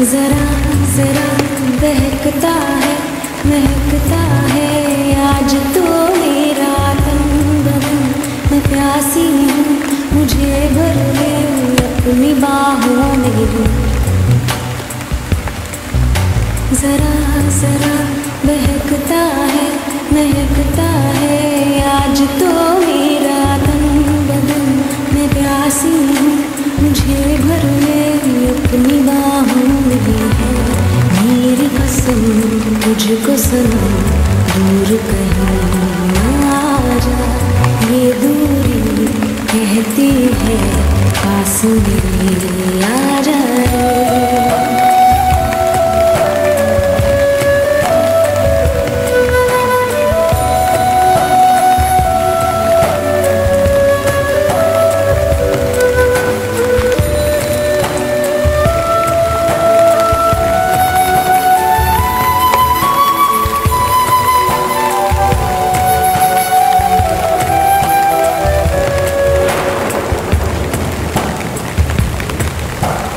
जरा जरा बहकता है, महकता है। आज तो मेरा तन बदन मैं प्यासी हूँ, मुझे भर ले अपनी बाहों में जरा जरा बहकता है, महकता है। आज तो मेरा तन बदन मैं प्यासी हूँ मुझे भर ले अपनी बाहों में है। मेरी कसम मुझको सनम, दूर कहीं ना जा ये दूरी कहती है, पास मेरी आ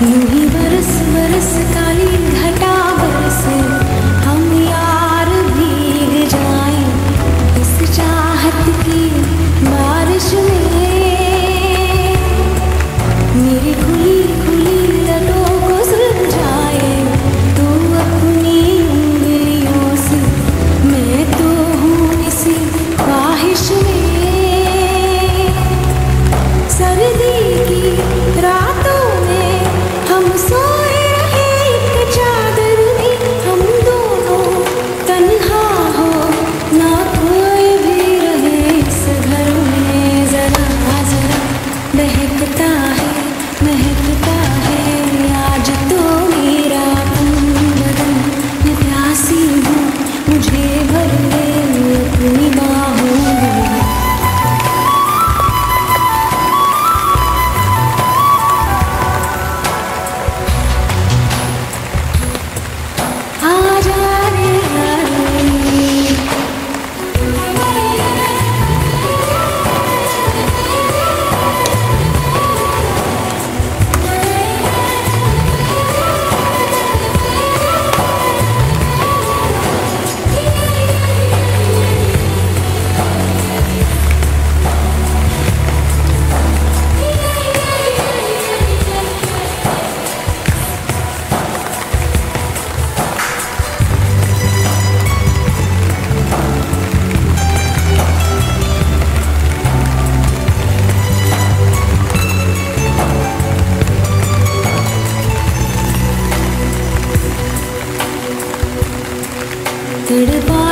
बरस बरस काली हम यार जाए इस चाहत की बारिश में। मेरी खुली तड़पाए